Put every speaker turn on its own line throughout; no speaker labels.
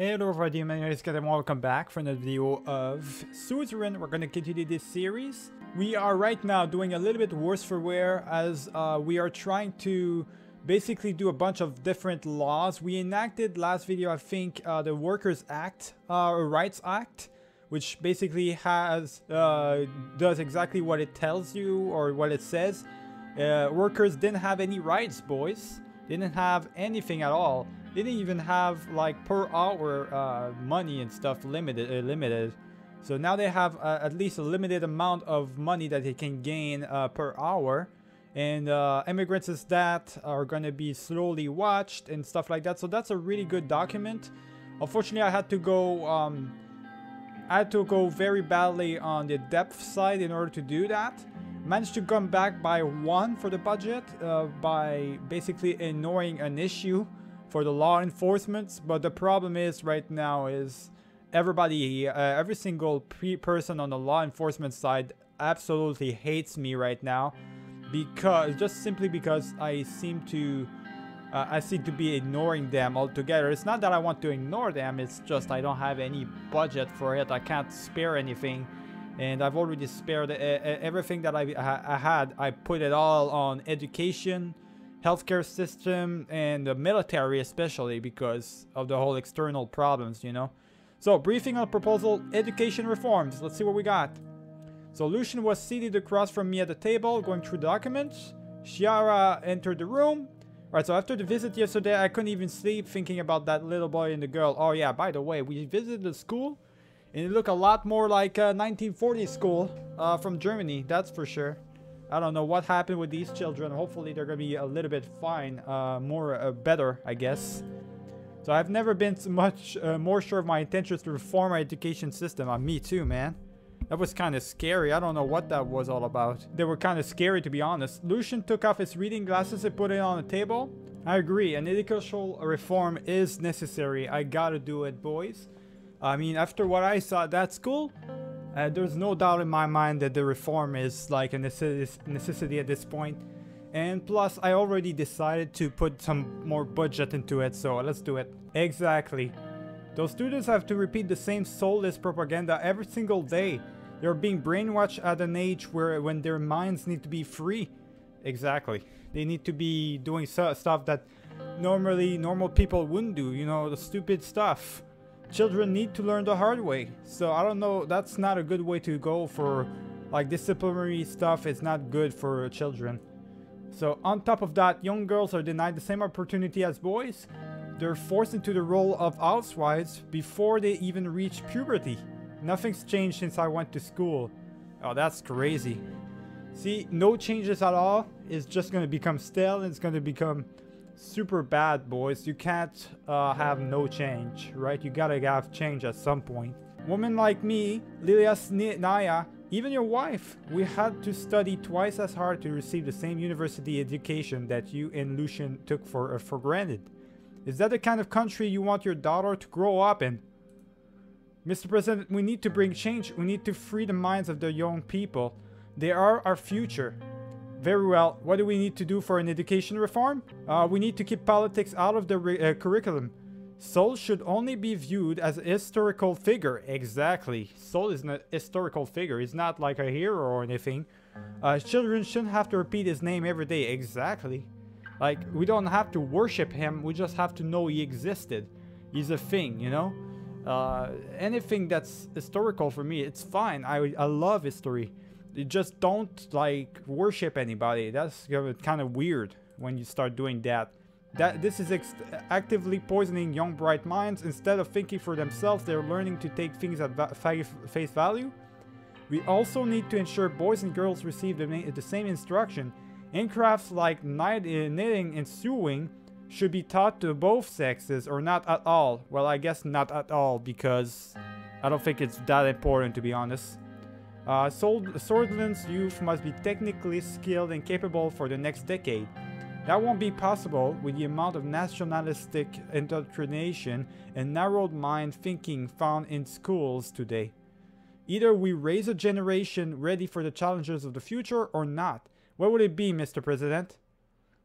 Hello everybody, my name is Kat and welcome back for another video of Suzerain. We're going to continue this series. We are right now doing a little bit worse for wear as uh, we are trying to basically do a bunch of different laws. We enacted last video, I think, uh, the Workers Act, uh, Rights Act, which basically has uh, does exactly what it tells you or what it says. Uh, workers didn't have any rights, boys. Didn't have anything at all didn't even have like per hour uh, money and stuff limited uh, limited. So now they have uh, at least a limited amount of money that they can gain uh, per hour. And uh, immigrants is that are going to be slowly watched and stuff like that. So that's a really good document. Unfortunately I had to go um, I had to go very badly on the depth side in order to do that. Managed to come back by one for the budget uh, by basically ignoring an issue for the law enforcement. But the problem is right now is everybody, uh, every single person on the law enforcement side absolutely hates me right now because just simply because I seem to uh, I seem to be ignoring them altogether. It's not that I want to ignore them, it's just I don't have any budget for it. I can't spare anything. And I've already spared uh, uh everything that I, I had. I put it all on education, healthcare system and the military especially because of the whole external problems, you know. So, briefing on proposal, education reforms. Let's see what we got. So, Lucian was seated across from me at the table, going through documents. Shiara entered the room. Alright, so after the visit yesterday, I couldn't even sleep thinking about that little boy and the girl. Oh yeah, by the way, we visited the school, and it looked a lot more like a 1940s school uh, from Germany, that's for sure. I don't know what happened with these children. Hopefully they're going to be a little bit fine, uh, more uh, better, I guess. So I've never been so much uh, more sure of my intentions to reform our education system. Uh, me too, man. That was kind of scary. I don't know what that was all about. They were kind of scary, to be honest. Lucian took off his reading glasses and put it on the table. I agree. An educational reform is necessary. I gotta do it, boys. I mean, after what I saw at that school, uh, there's no doubt in my mind that the reform is like a necessity at this point. And plus, I already decided to put some more budget into it, so let's do it. Exactly. Those students have to repeat the same soulless propaganda every single day. They're being brainwashed at an age where when their minds need to be free. Exactly. They need to be doing stuff that normally normal people wouldn't do, you know, the stupid stuff children need to learn the hard way. So I don't know, that's not a good way to go for like disciplinary stuff. It's not good for children. So on top of that, young girls are denied the same opportunity as boys. They're forced into the role of housewives before they even reach puberty. Nothing's changed since I went to school. Oh, that's crazy. See, no changes at all. It's just going to become stale and it's going to become super bad, boys. You can't uh, have no change, right? You gotta have change at some point. Women like me, Lilia Naya, even your wife, we had to study twice as hard to receive the same university education that you and Lucian took for, uh, for granted. Is that the kind of country you want your daughter to grow up in? Mr. President, we need to bring change. We need to free the minds of the young people. They are our future. Very well. What do we need to do for an education reform? Uh, we need to keep politics out of the uh, curriculum. Sol should only be viewed as a historical figure. Exactly. Sol is a historical figure. He's not like a hero or anything. Uh, children shouldn't have to repeat his name every day. Exactly. Like, we don't have to worship him. We just have to know he existed. He's a thing, you know? Uh, anything that's historical for me, it's fine. I, I love history just don't like worship anybody. That's kind of weird when you start doing that. That this is actively poisoning young bright minds. Instead of thinking for themselves, they're learning to take things at va face value. We also need to ensure boys and girls receive the, the same instruction. In crafts like eh, knitting and sewing should be taught to both sexes or not at all. Well, I guess not at all because I don't think it's that important to be honest. Uh, Sordland's youth must be technically skilled and capable for the next decade. That won't be possible with the amount of nationalistic indoctrination and narrowed mind thinking found in schools today. Either we raise a generation ready for the challenges of the future or not. What would it be, Mr. President?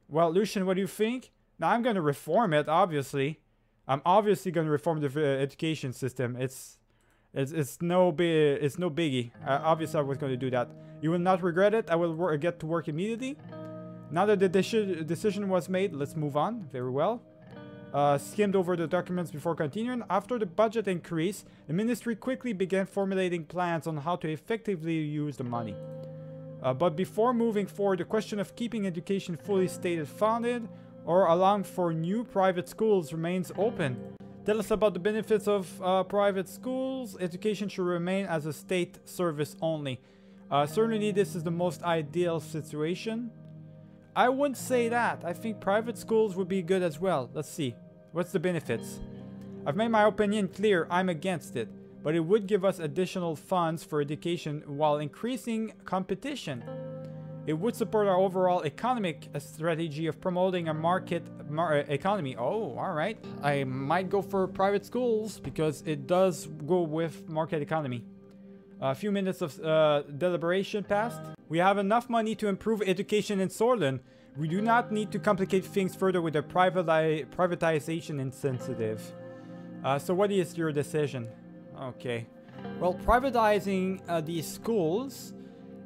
Well, Lucian, what do you think? Now, I'm going to reform it, obviously. I'm obviously going to reform the uh, education system. It's it's, it's no big it's no biggie. Uh, obviously, I was going to do that. You will not regret it. I will get to work immediately. Now that the de decision was made, let's move on. Very well. Uh, skimmed over the documents before continuing. After the budget increase, the ministry quickly began formulating plans on how to effectively use the money. Uh, but before moving forward, the question of keeping education fully state funded or allowing for new private schools remains open. Tell us about the benefits of uh, private schools. Education should remain as a state service only. Uh, certainly this is the most ideal situation. I wouldn't say that. I think private schools would be good as well. Let's see. What's the benefits? I've made my opinion clear. I'm against it but it would give us additional funds for education while increasing competition. It would support our overall economic strategy of promoting a market mar uh, economy. Oh, all right. I might go for private schools because it does go with market economy. A few minutes of uh, deliberation passed. We have enough money to improve education in Sordland. We do not need to complicate things further with a privati privatization incentive. Uh, so what is your decision? Okay. Well, privatizing uh, these schools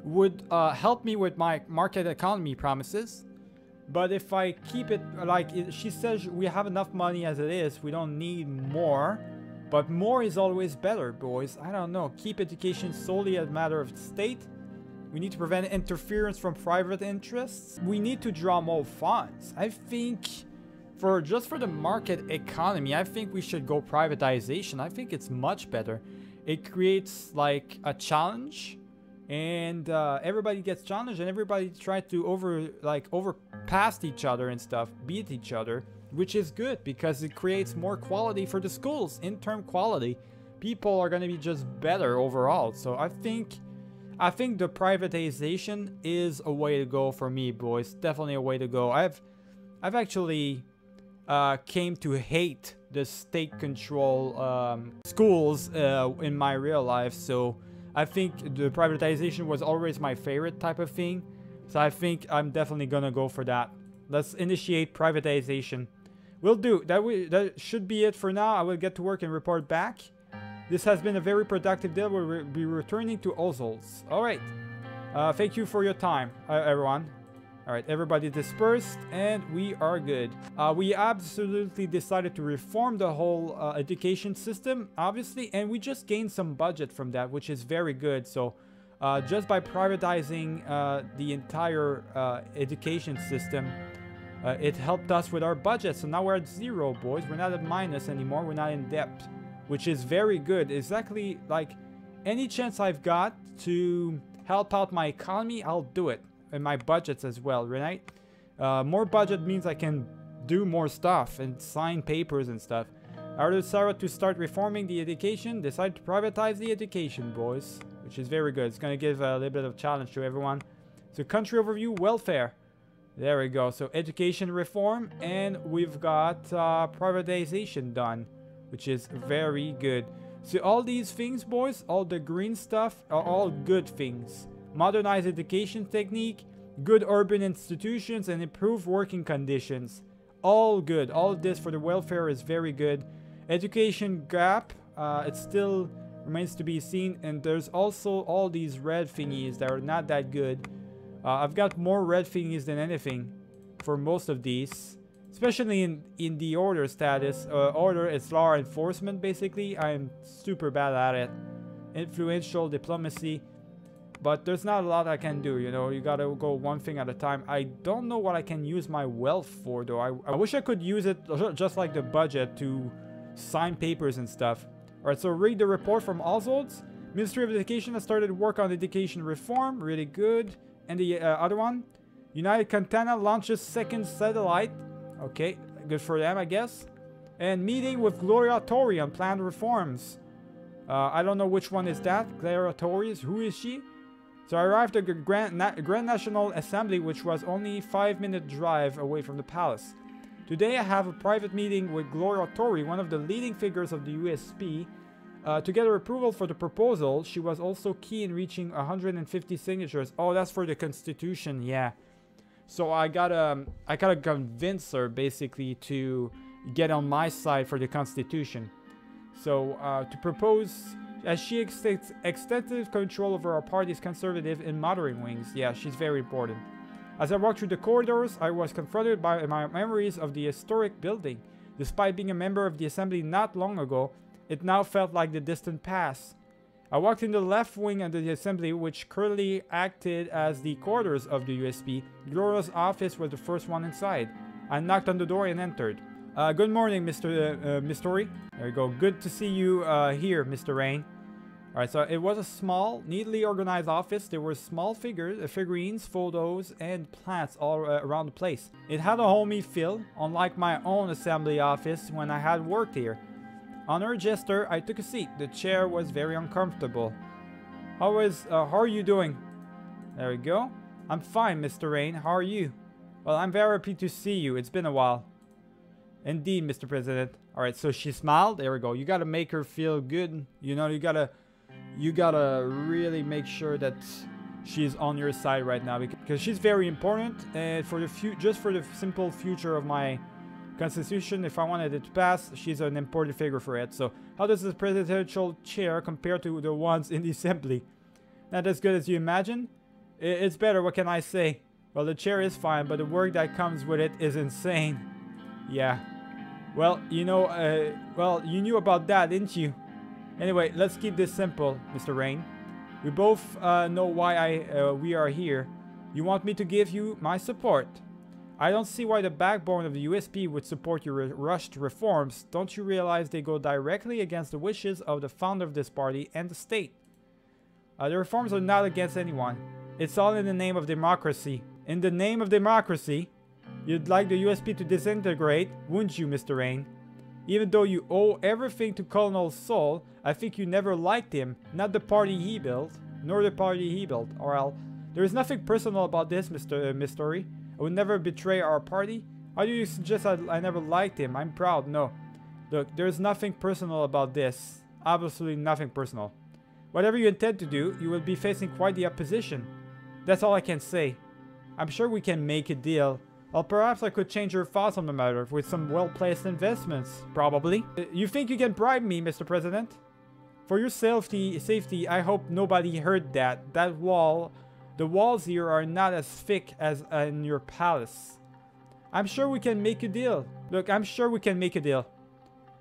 would uh, help me with my market economy promises. But if I keep it like it, she says, we have enough money as it is. We don't need more. But more is always better, boys. I don't know. Keep education solely a matter of state. We need to prevent interference from private interests. We need to draw more funds. I think for just for the market economy, I think we should go privatization. I think it's much better. It creates like a challenge and uh, everybody gets challenged and everybody tries to over like overpass each other and stuff, beat each other, which is good because it creates more quality for the schools, in-term quality. People are going to be just better overall. So I think I think the privatization is a way to go for me, boys. Definitely a way to go. I've I've actually uh, came to hate the state control um, schools uh, in my real life. So I think the privatization was always my favorite type of thing. So I think I'm definitely gonna go for that. Let's initiate privatization. Will do. That, we, that should be it for now. I will get to work and report back. This has been a very productive day. We'll re be returning to Ozols. Alright. Uh, thank you for your time, uh, everyone. Alright, everybody dispersed and we are good. Uh, we absolutely decided to reform the whole uh, education system, obviously, and we just gained some budget from that, which is very good. So uh, just by privatizing uh, the entire uh, education system, uh, it helped us with our budget. So now we're at zero, boys. We're not at minus anymore. We're not in debt, which is very good. Exactly like any chance I've got to help out my economy, I'll do it and my budgets as well, right? Uh, more budget means I can do more stuff and sign papers and stuff. I Sarah to start reforming the education, decide to privatize the education, boys. Which is very good. It's going to give a little bit of challenge to everyone. So country overview, welfare. There we go. So education reform and we've got uh, privatization done. Which is very good. So all these things, boys, all the green stuff are all good things modernized education technique, good urban institutions, and improved working conditions. All good. All of this for the welfare is very good. Education gap, uh, it still remains to be seen. And there's also all these red thingies that are not that good. Uh, I've got more red thingies than anything for most of these. Especially in, in the order status. Uh, order is law enforcement, basically. I'm super bad at it. Influential diplomacy. But there's not a lot I can do, you know, you gotta go one thing at a time. I don't know what I can use my wealth for though. I, I wish I could use it just like the budget to sign papers and stuff. Alright, so read the report from Oswald's. Ministry of Education has started work on education reform, really good. And the uh, other one, United Cantana launches second satellite. Okay, good for them, I guess. And meeting with Gloria Tori on planned reforms. Uh, I don't know which one is that. Gloria Tori, who is she? So I arrived at the Grand, Na Grand National Assembly, which was only 5 minute drive away from the palace. Today I have a private meeting with Gloria Tori, one of the leading figures of the USP. Uh, to get her approval for the proposal, she was also key in reaching 150 signatures. Oh, that's for the constitution, yeah. So I gotta, I gotta convince her basically to get on my side for the Constitution. So, uh, to propose, as she extends extensive control over our party's conservative and moderate wings, yeah, she's very important. As I walked through the corridors, I was confronted by my memories of the historic building. Despite being a member of the assembly not long ago, it now felt like the distant past. I walked in the left wing of the assembly, which currently acted as the quarters of the USP. Gloria's office was the first one inside. I knocked on the door and entered. Uh, good morning, Mr. Uh, uh, Miss Tori. There you go. Good to see you uh, here, Mr. Rayne. Alright, so it was a small, neatly organized office. There were small figures, uh, figurines, photos, and plants all uh, around the place. It had a homey feel, unlike my own assembly office when I had worked here. On her gesture, I took a seat. The chair was very uncomfortable. How is, uh, how are you doing? There we go. I'm fine, Mr. Rayne. How are you? Well, I'm very happy to see you. It's been a while. Indeed, Mr. President. Alright, so she smiled. There we go. You gotta make her feel good. You know, you gotta, you gotta really make sure that she's on your side right now because she's very important and for the few just for the simple future of my Constitution, if I wanted it to pass, she's an important figure for it. So how does the presidential chair compare to the ones in the assembly? Not as good as you imagine? It's better, what can I say? Well, the chair is fine, but the work that comes with it is insane. Yeah. Well, you know, uh, well, you knew about that, didn't you? Anyway, let's keep this simple, Mr. Rayne. We both uh, know why I uh, we are here. You want me to give you my support. I don't see why the backbone of the USP would support your rushed reforms. Don't you realize they go directly against the wishes of the founder of this party and the state? Uh, the reforms are not against anyone. It's all in the name of democracy. In the name of democracy, you'd like the USP to disintegrate, wouldn't you, Mr. Rayne? Even though you owe everything to Colonel Sol, I think you never liked him, not the party he built, nor the party he built. Or else, there is nothing personal about this, Mr. Uh, Mystery. I would never betray our party. How do you suggest I, I never liked him? I'm proud. No. Look, there's nothing personal about this. Absolutely nothing personal. Whatever you intend to do, you will be facing quite the opposition. That's all I can say. I'm sure we can make a deal. Well, perhaps I could change your thoughts on the matter with some well-placed investments. Probably. Uh, you think you can bribe me, Mr. President? For your safety, safety, I hope nobody heard that. That wall the walls here are not as thick as in your palace. I'm sure we can make a deal. Look, I'm sure we can make a deal.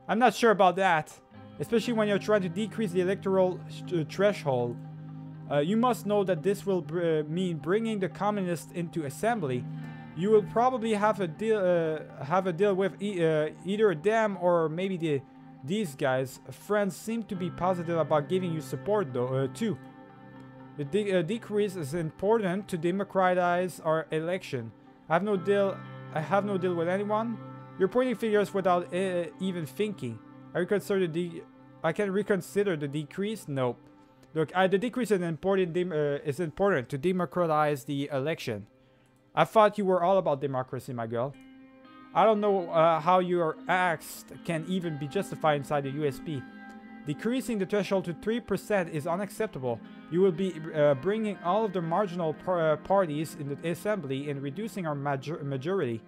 I'm not sure about that. Especially when you're trying to decrease the electoral uh, threshold. Uh, you must know that this will br uh, mean bringing the communists into assembly. You will probably have a deal, uh, have a deal with e uh, either them or maybe the these guys. Friends seem to be positive about giving you support though uh, too. The de uh, decrease is important to democratize our election. I have no deal. I have no deal with anyone. You're pointing fingers without uh, even thinking. I reconsider the. I can reconsider the decrease. No. Look, the decrease is important. Uh, is important to democratize the election. I thought you were all about democracy, my girl. I don't know uh, how your acts can even be justified inside the USP. Decreasing the threshold to 3% is unacceptable. You will be uh, bringing all of the marginal par uh, parties in the assembly and reducing our major majority.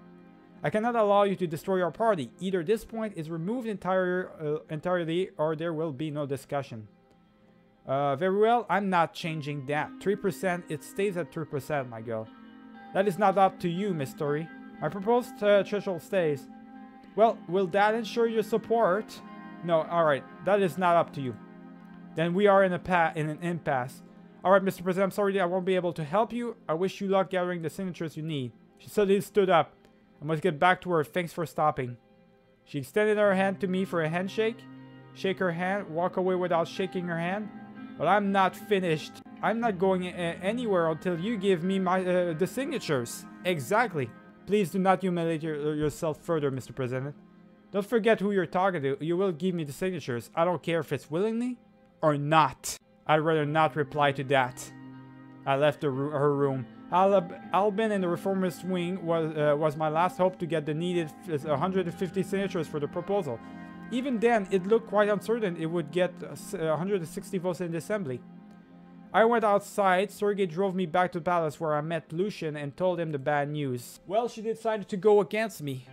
I cannot allow you to destroy our party. Either this point is removed entire, uh, entirely or there will be no discussion. Uh, very well, I'm not changing that. 3%, it stays at 3%, my girl. That is not up to you, Miss Tori. My proposed uh, threshold stays. Well, will that ensure your support? No, alright. That is not up to you. Then we are in, a in an impasse. Alright, Mr. President, I'm sorry I won't be able to help you. I wish you luck gathering the signatures you need. She suddenly stood up. I must get back to her. Thanks for stopping. She extended her hand to me for a handshake. Shake her hand, walk away without shaking her hand. But I'm not finished. I'm not going anywhere until you give me my uh, the signatures. Exactly. Please do not humiliate your, yourself further, Mr. President. Don't forget who you're talking to. You will give me the signatures. I don't care if it's willingly or not. I'd rather not reply to that. I left her room. Al Albin in the reformist wing was, uh, was my last hope to get the needed 150 signatures for the proposal. Even then, it looked quite uncertain it would get uh, 160 votes in the assembly. I went outside, Sergei drove me back to the palace where I met Lucian and told him the bad news. Well, she decided to go against me.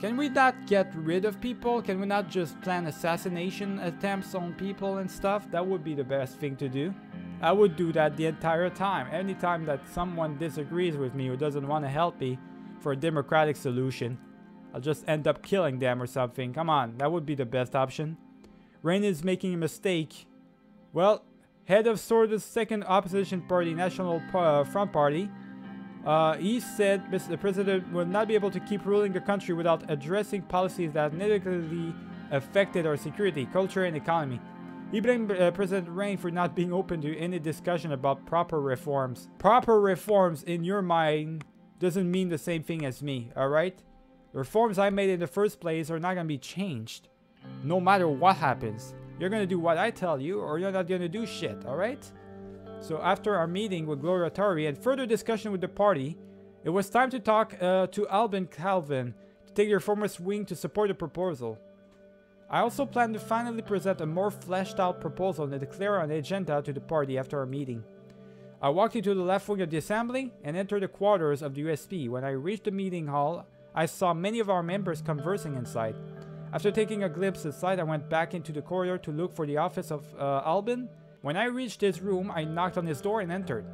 Can we not get rid of people? Can we not just plan assassination attempts on people and stuff? That would be the best thing to do. I would do that the entire time. Anytime that someone disagrees with me or doesn't want to help me for a democratic solution, I'll just end up killing them or something. Come on, that would be the best option. Rayne is making a mistake. Well, head of Sorda's second opposition party, National uh, Front Party, uh, he said the president will not be able to keep ruling the country without addressing policies that negatively affected our security, culture, and economy. He blamed uh, President Rayne for not being open to any discussion about proper reforms. Proper reforms, in your mind, doesn't mean the same thing as me, alright? Reforms I made in the first place are not gonna be changed. No matter what happens. You're gonna do what I tell you, or you're not gonna do shit, alright? So after our meeting with Gloria Tori and further discussion with the party, it was time to talk uh, to Albin Calvin to take the former wing to support the proposal. I also plan to finally present a more fleshed out proposal and declare an agenda to the party after our meeting. I walked into the left wing of the assembly and entered the quarters of the USP. When I reached the meeting hall, I saw many of our members conversing inside. After taking a glimpse inside, I went back into the corridor to look for the office of uh, Albin when I reached his room, I knocked on his door and entered.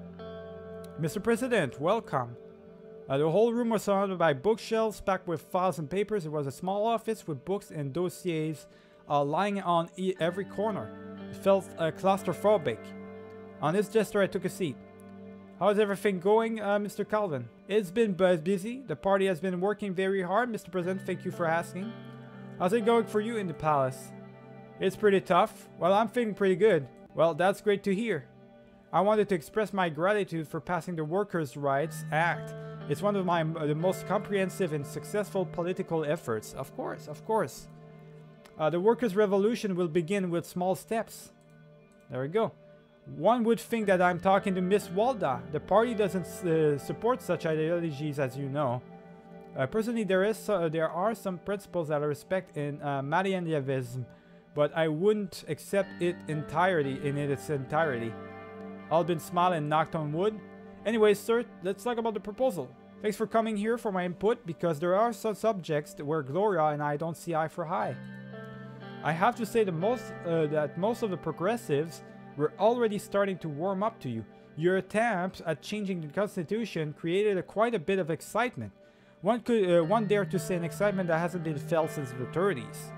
Mr. President, welcome. Uh, the whole room was surrounded by bookshelves packed with files and papers. It was a small office with books and dossiers uh, lying on e every corner. It felt uh, claustrophobic. On this gesture, I took a seat. How's everything going, uh, Mr. Calvin? It's been busy. The party has been working very hard, Mr. President. Thank you for asking. How's it going for you in the palace? It's pretty tough. Well, I'm feeling pretty good. Well, that's great to hear. I wanted to express my gratitude for passing the Workers' Rights Act. It's one of my the most comprehensive and successful political efforts. Of course, of course. Uh, the Workers' Revolution will begin with small steps. There we go. One would think that I'm talking to Miss Walda. The party doesn't uh, support such ideologies, as you know. Uh, personally, there is uh, there are some principles that I respect in uh, Marianism but I wouldn't accept it entirely in its entirety. Albin smiled and knocked on wood. Anyway, sir, let's talk about the proposal. Thanks for coming here for my input, because there are some subjects where Gloria and I don't see eye for eye. I have to say most, uh, that most of the progressives were already starting to warm up to you. Your attempts at changing the constitution created a, quite a bit of excitement. One could uh, one dare to say an excitement that hasn't been felt since the 30s.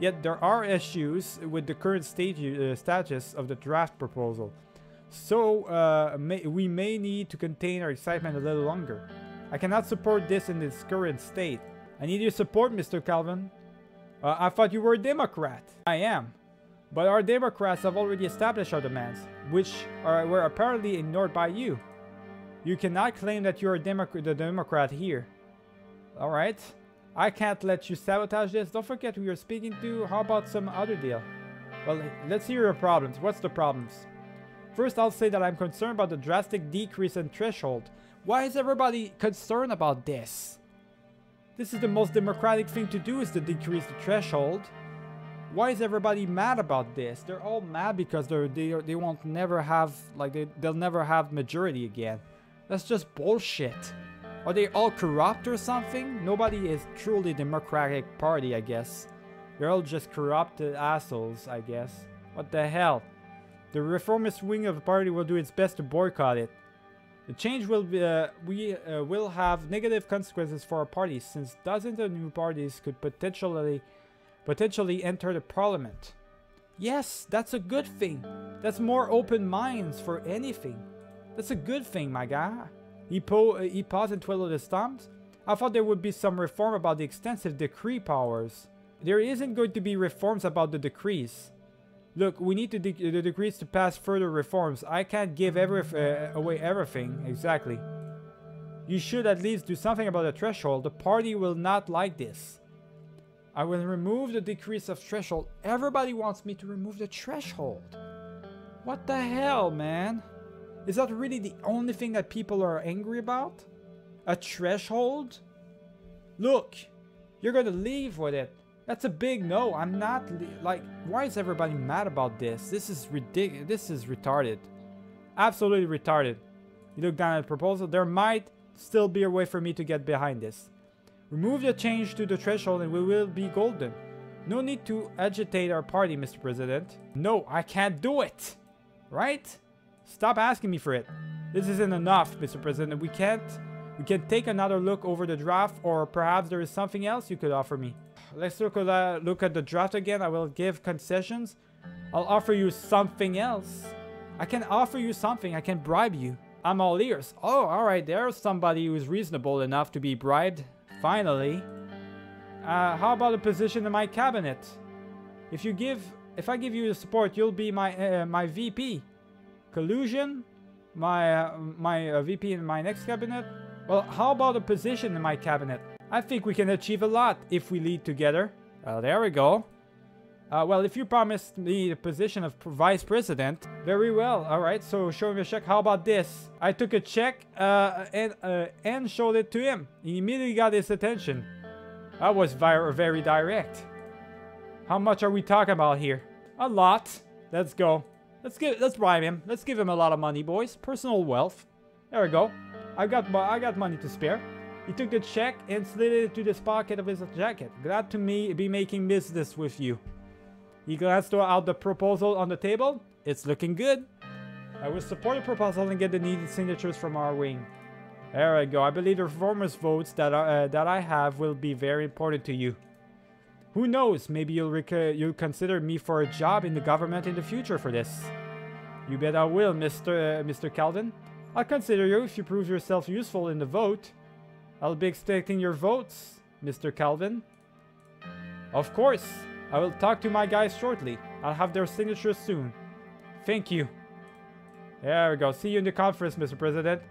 Yet there are issues with the current stage, uh, status of the draft proposal. So uh, may, we may need to contain our excitement a little longer. I cannot support this in its current state. I need your support, Mr. Calvin. Uh, I thought you were a Democrat. I am. But our Democrats have already established our demands, which are, were apparently ignored by you. You cannot claim that you're a Democ the Democrat here. Alright. I can't let you sabotage this. Don't forget who you're speaking to. How about some other deal? Well, let's hear your problems. What's the problems? First, I'll say that I'm concerned about the drastic decrease in threshold. Why is everybody concerned about this? This is the most democratic thing to do is to decrease the threshold. Why is everybody mad about this? They're all mad because they're, they they won't never have like they they'll never have majority again. That's just bullshit. Are they all corrupt or something? Nobody is truly democratic party, I guess. They're all just corrupted assholes, I guess. What the hell? The reformist wing of the party will do its best to boycott it. The change will be, uh, we uh, will have negative consequences for our party since dozens of new parties could potentially potentially enter the parliament. Yes, that's a good thing. That's more open minds for anything. That's a good thing, my guy. He, po he paused and twiddled his thumbs. I thought there would be some reform about the extensive decree powers. There isn't going to be reforms about the decrees. Look, we need to de the decrees to pass further reforms. I can't give every uh, away everything, exactly. You should at least do something about the threshold. The party will not like this. I will remove the decrease of threshold. Everybody wants me to remove the threshold. What the hell, man? Is that really the only thing that people are angry about? A threshold? Look, you're gonna leave with it. That's a big no. I'm not like. Why is everybody mad about this? This is ridiculous. This is retarded. Absolutely retarded. You look down at the proposal. There might still be a way for me to get behind this. Remove the change to the threshold and we will be golden. No need to agitate our party, Mr. President. No, I can't do it. Right? Stop asking me for it. This isn't enough, Mr. President. We can't... We can take another look over the draft or perhaps there is something else you could offer me. Let's look at, uh, look at the draft again. I will give concessions. I'll offer you something else. I can offer you something. I can bribe you. I'm all ears. Oh, alright. There's somebody who's reasonable enough to be bribed. Finally. Uh, how about a position in my cabinet? If you give... If I give you the support, you'll be my uh, my VP. Collusion? My, uh, my uh, VP in my next cabinet? Well, how about a position in my cabinet? I think we can achieve a lot if we lead together. There we go. Uh, well, if you promised me the position of vice president, very well. All right, so show me a check. How about this? I took a check uh, and uh, and showed it to him. He immediately got his attention. That was very, very direct. How much are we talking about here? A lot. Let's go. Let's give. Let's bribe him. Let's give him a lot of money, boys. Personal wealth. There we go. I got I got money to spare. He took the check and slid it into the pocket of his jacket. Glad to me be making business with you. He glanced out the proposal on the table. It's looking good. I will support the proposal and get the needed signatures from our wing. There we go. I believe the reformers' votes that are, uh, that I have will be very important to you. Who knows? Maybe you'll you'll consider me for a job in the government in the future for this. You bet I will, Mr. Uh, Mr. Calvin. I'll consider you if you prove yourself useful in the vote. I'll be expecting your votes, Mr. Calvin. Of course. I will talk to my guys shortly. I'll have their signatures soon. Thank you. There we go. See you in the conference, Mr. President.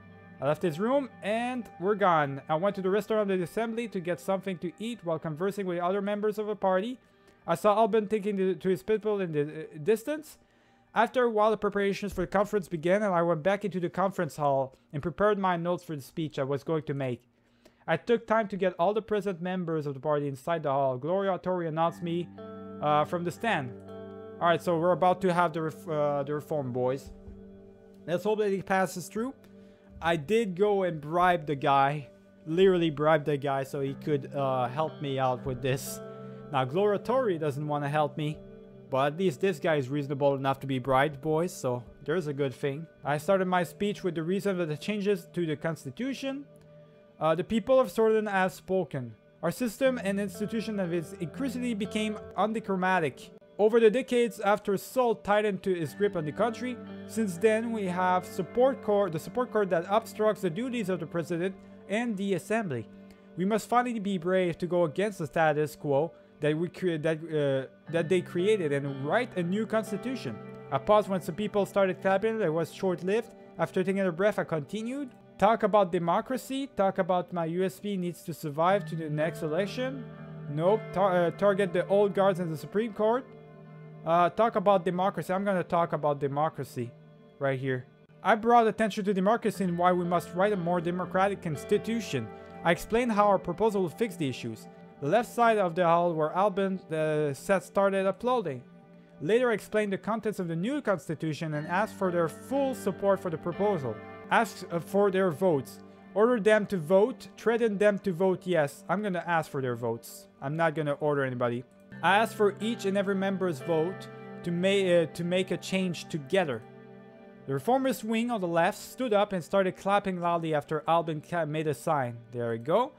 I left his room and we're gone. I went to the restaurant of the assembly to get something to eat while conversing with other members of the party. I saw Albin taking to his people in the uh, distance. After a while, the preparations for the conference began, and I went back into the conference hall and prepared my notes for the speech I was going to make. I took time to get all the present members of the party inside the hall. Gloria Tori announced me uh, from the stand. Alright, so we're about to have the, ref uh, the reform, boys. Let's hope that he passes through. I did go and bribe the guy. Literally bribe the guy so he could uh, help me out with this. Now, Gloria Tori doesn't want to help me. But at least this guy is reasonable enough to be bribed, boys, so there's a good thing. I started my speech with the reason of the changes to the constitution. Uh, the people of Sordland have spoken. Our system and institution of it increasingly became undemocratic. Over the decades after Sol tightened to his grip on the country, since then we have support corps, the support corps that obstructs the duties of the president and the assembly. We must finally be brave to go against the status quo that we cre- that uh, that they created and write a new constitution. I paused when some people started clapping. It was short-lived. After taking a breath, I continued. Talk about democracy. Talk about my USP needs to survive to the next election. Nope. Tar uh, target the old guards in the Supreme Court. Uh, talk about democracy. I'm going to talk about democracy right here. I brought attention to democracy and why we must write a more democratic constitution. I explained how our proposal will fix the issues. The left side of the hall where Albin the set started applauding. Later I explained the contents of the new constitution and asked for their full support for the proposal. Asked uh, for their votes. Ordered them to vote, threatened them to vote yes. I'm gonna ask for their votes. I'm not gonna order anybody. I asked for each and every member's vote to, ma uh, to make a change together. The reformist wing on the left stood up and started clapping loudly after Albin made a sign. There we go.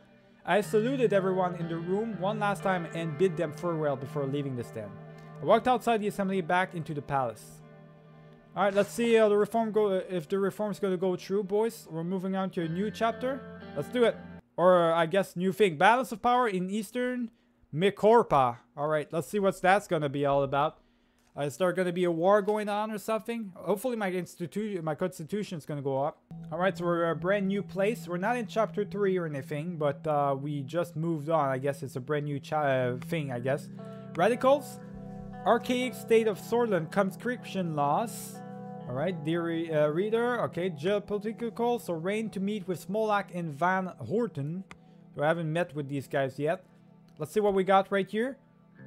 I saluted everyone in the room one last time and bid them farewell before leaving the stand. I walked outside the assembly back into the palace. Alright, let's see uh, the reform go uh, if the reform's gonna go through, boys. We're moving on to a new chapter. Let's do it. Or, uh, I guess, new thing. Balance of power in Eastern Merkopa. Alright, let's see what that's gonna be all about. Uh, is there going to be a war going on or something? Hopefully my institution, my constitution is going to go up. All right, so we're a brand new place. We're not in chapter 3 or anything, but uh, we just moved on. I guess it's a brand new uh, thing, I guess. Radicals. Archaic state of Sordland conscription laws. All right, dear uh, reader. Okay, geopolitical. So Rayne to meet with Smolak and Van Horten. So I haven't met with these guys yet. Let's see what we got right here.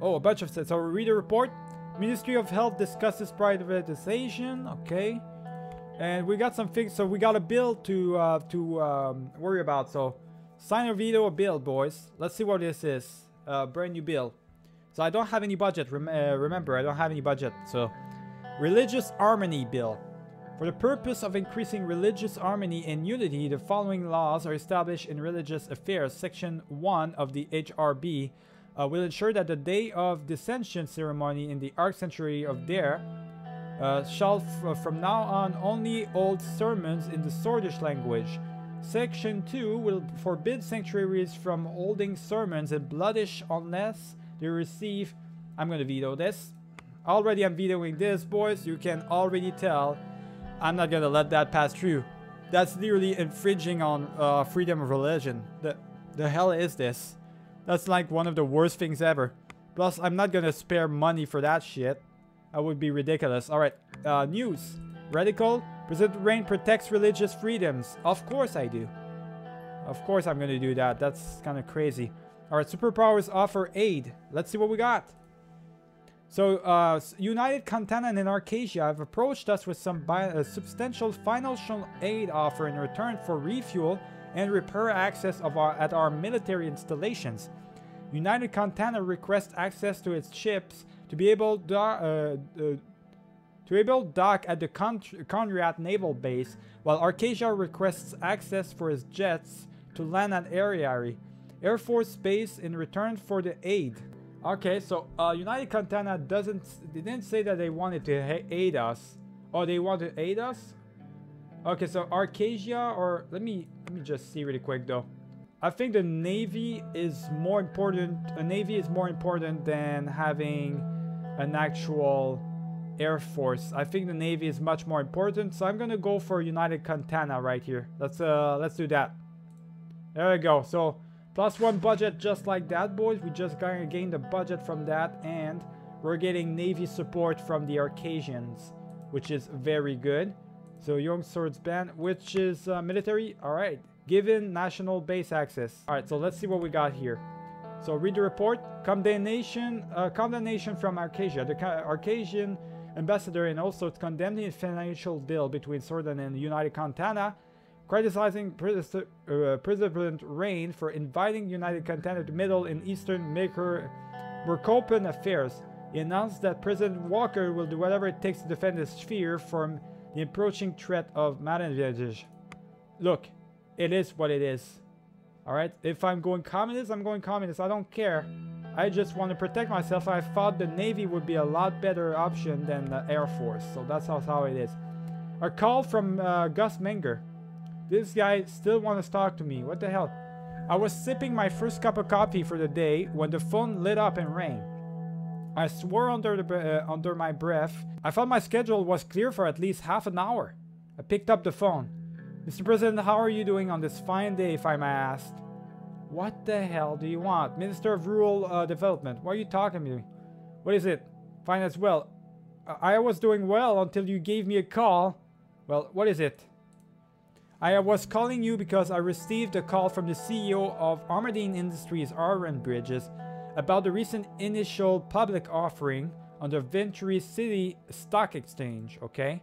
Oh, a bunch of sets. So we read a report. Ministry of Health discusses privatization. Okay. And we got some things. So we got a bill to uh, to um, worry about. So Sign or veto a bill, boys. Let's see what this is. Uh, brand new bill. So I don't have any budget. Rem uh, remember, I don't have any budget. So, religious harmony bill. For the purpose of increasing religious harmony and unity, the following laws are established in religious affairs. Section 1 of the HRB uh, will ensure that the day of dissension ceremony in the Ark Sanctuary of Dare uh, shall from now on only hold sermons in the Sordish language. Section 2 will forbid sanctuaries from holding sermons in Bludish unless they receive... I'm going to veto this. Already I'm vetoing this, boys. You can already tell I'm not to let that pass through. That's literally infringing on uh, freedom of religion. The, the hell is this? That's like one of the worst things ever. Plus, I'm not to spare money for that shit. That would be ridiculous. Alright, uh, news. Radical. President Rayne protects religious freedoms. Of course I do. Of course I'm to do that. That's kind of crazy. Alright, superpowers offer aid. Let's see what we got. So, uh, United Kantana and Arcasia have approached us with some uh, substantial financial aid offer in return for refuel and repair access of our, at our military installations. United Kantana requests access to its ships to be able to, uh, uh, to able dock at the Con Conrad Naval Base, while Arcasia requests access for its jets to land at Ariari Air Force Base in return for the aid. Okay, so uh, United Kantana doesn't, they didn't say that they wanted to aid us. Oh, they want to aid us? Okay, so Arcasia or, let me, let me just see really quick though. I think the Navy is more important, a Navy is more important than having an actual Air Force. I think the Navy is much more important, so I'm gonna go for United Kantana right here. Let's uh, let's do that. There we go. So plus one budget just like that, boys. We just gonna gain the budget from that, and we're getting Navy support from the Arcasians, which is very good. So Young Swords Band, which is uh, military. All right. Given national base access. All right. So let's see what we got here. So read the report. Condemnation, uh, condemnation from Arcasia. The Arcasian ambassador and also it's condemning a financial deal between Sordland and United Kantana, criticizing uh, President Rayne for inviting United Kantana to meddle in Eastern Maker Mercopan affairs. He announced that President Walker will do whatever it takes to defend his sphere from the approaching threat of Madanvillage. Look, it is what it is. Alright, if I'm going communist, I'm going communist. I don't care. I just want to protect myself. I thought the Navy would be a lot better option than the Air Force. So that's how, how it is. A call from uh, Gus Menger. This guy still wants to talk to me. What the hell? I was sipping my first cup of coffee for the day when the phone lit up and rang. I swore under, the, uh, under my breath. I thought my schedule was clear for at least half an hour. I picked up the phone. Mr. President, how are you doing on this fine day, if I may ask? What the hell do you want? Minister of Rural uh, Development, why are you talking to me? What is it? Fine as well. I was doing well until you gave me a call. Well, what is it? I was calling you because I received a call from the CEO of Armadine Industries Iron Bridges about the recent initial public offering on the Venturi City Stock Exchange, okay?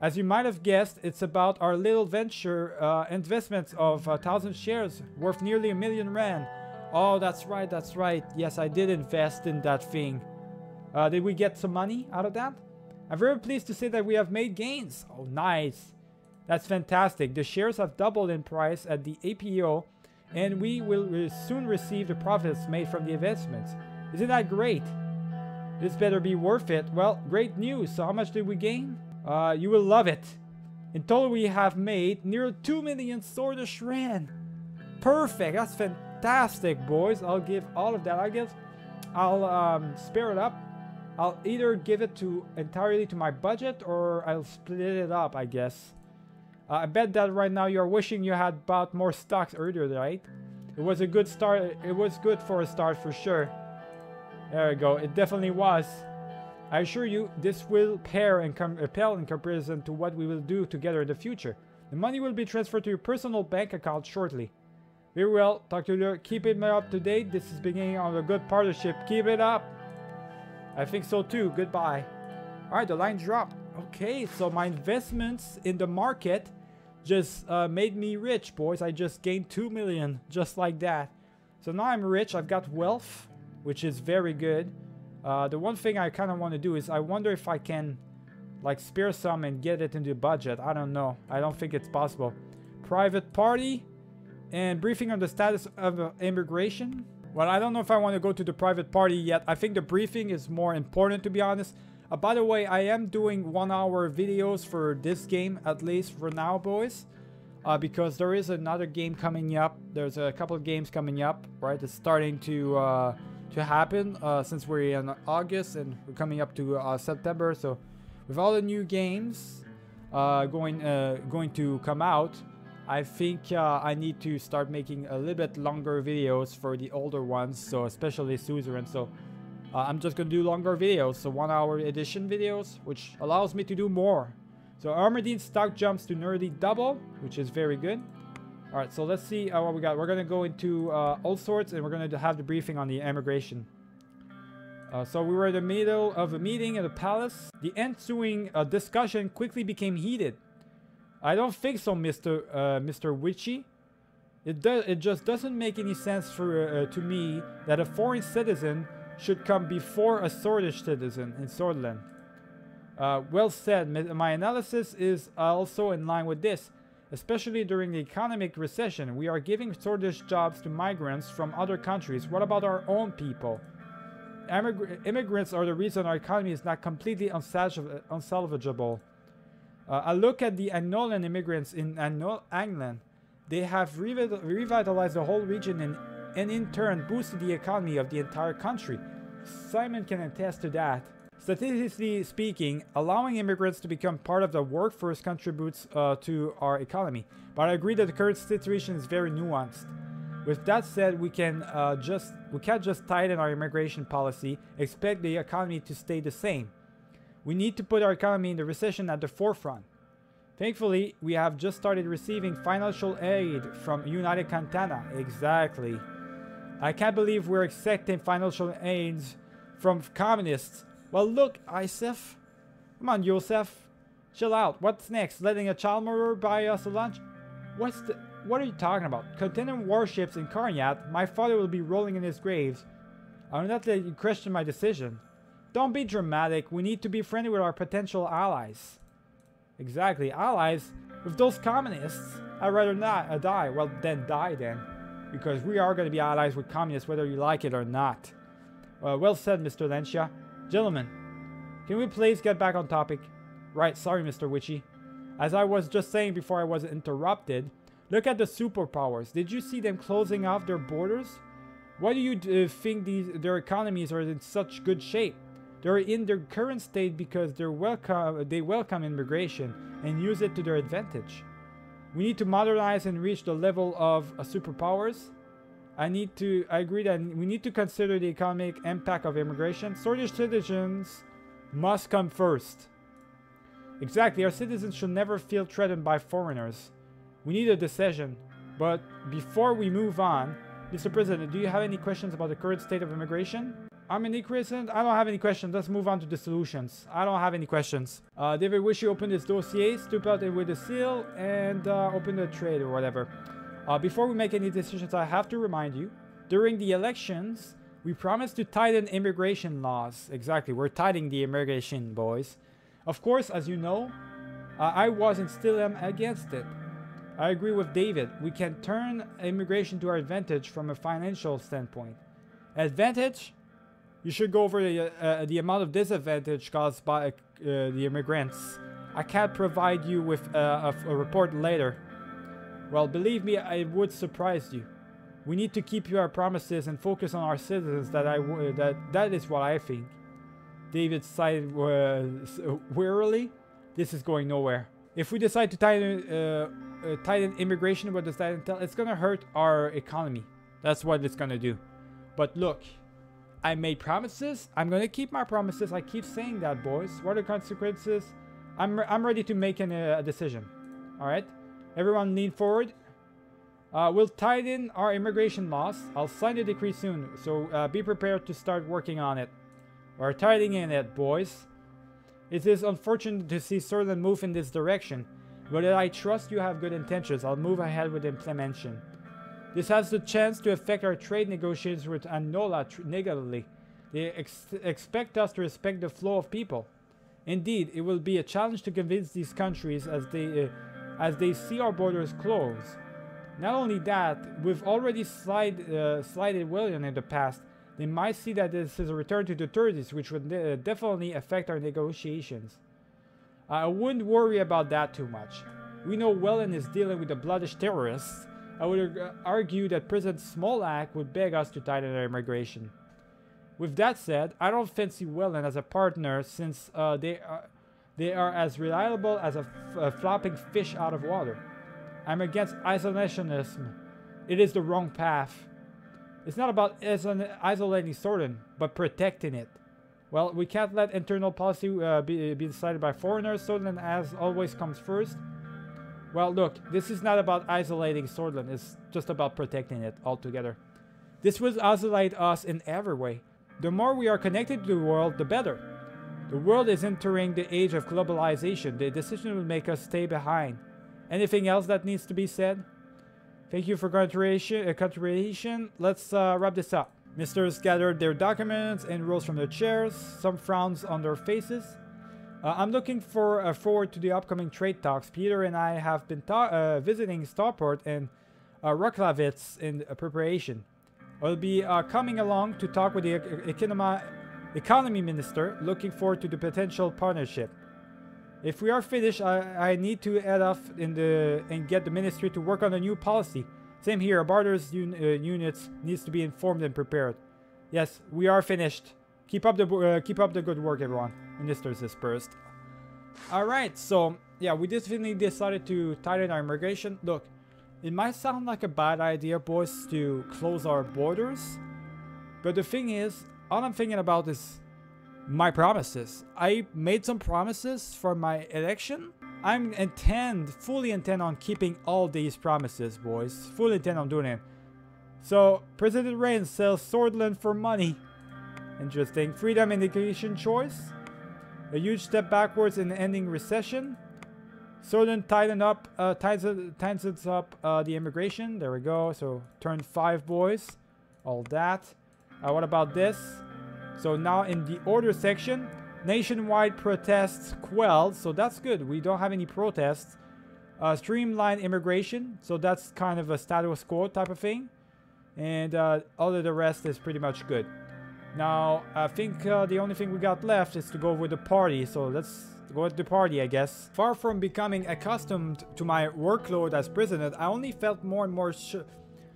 As you might have guessed, it's about our little venture uh, investments of a thousand shares worth nearly a million rand. Oh, that's right, that's right. Yes, I did invest in that thing. Uh, did we get some money out of that? I'm very pleased to say that we have made gains. Oh, nice. That's fantastic. The shares have doubled in price at the APO, and we will re soon receive the profits made from the investments. Isn't that great? This better be worth it. Well, great news. So how much did we gain? Uh, you will love it. In total, we have made near 2 million Sordish Rand. Perfect. That's fantastic, boys. I'll give all of that. I guess I'll um, spare it up. I'll either give it to entirely to my budget or I'll split it up, I guess. Uh, I bet that right now you're wishing you had bought more stocks earlier, right? It was a good start. It was good for a start for sure. There we go. It definitely was. I assure you, this will pair and pale in comparison to what we will do together in the future. The money will be transferred to your personal bank account shortly. Very well, talk to you. Keep it up to date. This is beginning of a good partnership. Keep it up. I think so too. Goodbye. All right, the line dropped. Okay, so my investments in the market just uh, made me rich, boys. I just gained 2 million, just like that. So now I'm rich, I've got wealth, which is very good. Uh, the one thing I kind of want to do is I wonder if I can like spare some and get it into budget. I don't know. I don't think it's possible. Private party and briefing on the status of uh, immigration. Well, I don't know if I want to go to the private party yet. I think the briefing is more important to be honest. Uh, by the way, I am doing one hour videos for this game, at least for now, boys. Uh, because there is another game coming up. There's a couple of games coming up, right? It's starting to uh, to happen uh, since we're in August and we're coming up to uh, September. So with all the new games uh, going uh, going to come out, I think uh, I need to start making a little bit longer videos for the older ones. So especially Suzerain. So uh, I'm just gonna do longer videos, so one hour edition videos, which allows me to do more. So Armadine stock jumps to nearly double, which is very good. All right, so let's see uh, what we got. We're gonna go into uh, all sorts, and we're gonna have the briefing on the emigration. Uh, so we were in the middle of a meeting at the palace. The ensuing uh, discussion quickly became heated. I don't think so, Mr. Uh, Mr. Witchy. It does. It just doesn't make any sense for to me that a foreign citizen should come before a Sordish citizen in Sordland. Uh, well said. My analysis is also in line with this. Especially during the economic recession, we are giving Sordish jobs to migrants from other countries. What about our own people? immigrants are the reason our economy is not completely unsalvageable. Uh, I look at the Agnolan immigrants in England. They have revitalized the whole region and, and in turn boosted the economy of the entire country. Simon can attest to that. Statistically speaking, allowing immigrants to become part of the workforce contributes uh, to our economy, but I agree that the current situation is very nuanced. With that said, we can uh, just we can't just tighten our immigration policy, expect the economy to stay the same. We need to put our economy in the recession at the forefront. Thankfully, we have just started receiving financial aid from United Contana. Exactly. I can't believe we're accepting financial aids from communists well, look, Isef. Come on, Yosef. Chill out. What's next? Letting a child murderer buy us a lunch? What's the... What are you talking about? Containing warships in Karnat, my father will be rolling in his graves. I will not let you question my decision. Don't be dramatic. We need to be friendly with our potential allies. Exactly, allies? With those communists? I'd rather not uh, die. Well, then die then. Because we are going to be allies with communists whether you like it or not. Well, well said, Mr. Lancia. Gentlemen, can we please get back on topic? Right, sorry Mr. Witchy. As I was just saying before I was interrupted, look at the superpowers. Did you see them closing off their borders? Why do you uh, think these, their economies are in such good shape? They're in their current state because welcome, they welcome immigration and use it to their advantage. We need to modernize and reach the level of uh, superpowers I need to, I agree that we need to consider the economic impact of immigration. Swedish citizens must come first. Exactly, our citizens should never feel threatened by foreigners. We need a decision. But before we move on, Mr. President, do you have any questions about the current state of immigration? I'm an President. I don't have any questions. Let's move on to the solutions. I don't have any questions. Uh, David, wish you open this dossier, stoop out it with a seal, and uh, open the trade or whatever. Uh, before we make any decisions, I have to remind you, during the elections, we promised to tighten immigration laws. Exactly, we're tightening the immigration, boys. Of course, as you know, uh, I was and still am against it. I agree with David. We can turn immigration to our advantage from a financial standpoint. Advantage? You should go over the, uh, the amount of disadvantage caused by uh, the immigrants. I can't provide you with uh, a, a report later. Well, believe me, it would surprise you. We need to keep our promises and focus on our citizens. That I that that is what I think. David sighed uh, wearily. This is going nowhere. If we decide to tighten, uh, uh, tighten immigration, what does that entail? It's gonna hurt our economy. That's what it's gonna do. But look, I made promises. I'm gonna keep my promises. I keep saying that, boys. What are the consequences? I'm I'm ready to make an, uh, a decision. All right. Everyone lean forward. Uh, we'll tighten our immigration laws. I'll sign the decree soon, so uh, be prepared to start working on it. We're tightening in it, boys. It is unfortunate to see Sordland move in this direction. but I trust you have good intentions. I'll move ahead with implementation. This has the chance to affect our trade negotiations with Anola negatively. They ex expect us to respect the flow of people. Indeed, it will be a challenge to convince these countries as they, uh, as they see our borders close. Not only that, we've already slide, uh, slided William in the past. They might see that this is a return to the 30s, which would uh, definitely affect our negotiations. I wouldn't worry about that too much. We know Wehlen is dealing with the Bludish terrorists. I would argue that President Smolak would beg us to tighten our immigration. With that said, I don't fancy Wehlen as a partner since uh, they, are, they are as reliable as a, flopping fish out of water. I'm against isolationism. It is the wrong path. It's not about isolating Sordon, but protecting it. Well, we can't let internal policy uh, be, be decided by foreigners. Sordon, as always, comes first. Well, look, this is not about isolating Sordland. It's just about protecting it altogether. This will isolate us in every way. The more we are connected to the world, the better. The world is entering the age of globalization. The decision will make us stay behind. Anything else that needs to be said? Thank you for contribution. Uh, contribution. Let's uh, wrap this up. Ministers gathered their documents and rose from their chairs, some frowns on their faces. Uh, I'm looking for uh, forward to the upcoming trade talks. Peter and I have been uh, visiting Starport and uh, in preparation. I'll be uh, coming along to talk with the economy, economy minister, looking forward to the potential partnership. If we are finished, I, I need to head off in the and get the ministry to work on a new policy. Same here, barters un, uh, units needs to be informed and prepared. Yes, we are finished. Keep up the uh, keep up the good work, everyone. Ministers dispersed. All right, so yeah, we definitely decided to tighten our immigration. Look, it might sound like a bad idea, boys, to close our borders. But the thing is, all I'm thinking about is my promises. I made some promises for my election. I'm intend, fully intend on keeping all these promises, boys. Fully intend on doing it. So, President Rayne sells Sordland for money. Interesting. Freedom indication choice. A huge step backwards in the ending recession. Southern tighten up, uh, tightens, tightens up uh, the immigration. There we go. So turn five boys. All that. Uh, what about this? So now in the order section, nationwide protests quelled. So that's good. We don't have any protests. Uh, streamline immigration. So that's kind of a status quo type of thing. And uh, all of the rest is pretty much good. Now, I think uh, the only thing we got left is to go with the party. So let's go at the party, I guess. Far from becoming accustomed to my workload as president, I only felt more and more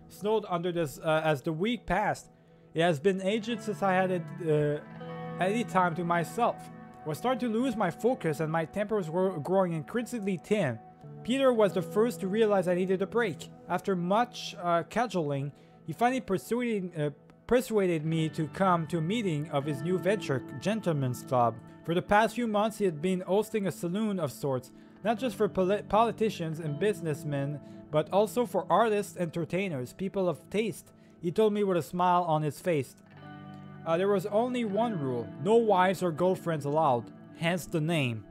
snowed under this uh, as the week passed. It has been ages since I had it, uh, any time to myself. I was starting to lose my focus and my temper was growing increasingly thin. Peter was the first to realize I needed a break. After much uh, cajoling, he finally persuaded, uh, persuaded me to come to a meeting of his new venture, Gentlemen's Club. For the past few months, he had been hosting a saloon of sorts, not just for polit politicians and businessmen, but also for artists, entertainers, people of taste. He told me with a smile on his face. Uh, there was only one rule no wives or girlfriends allowed, hence the name.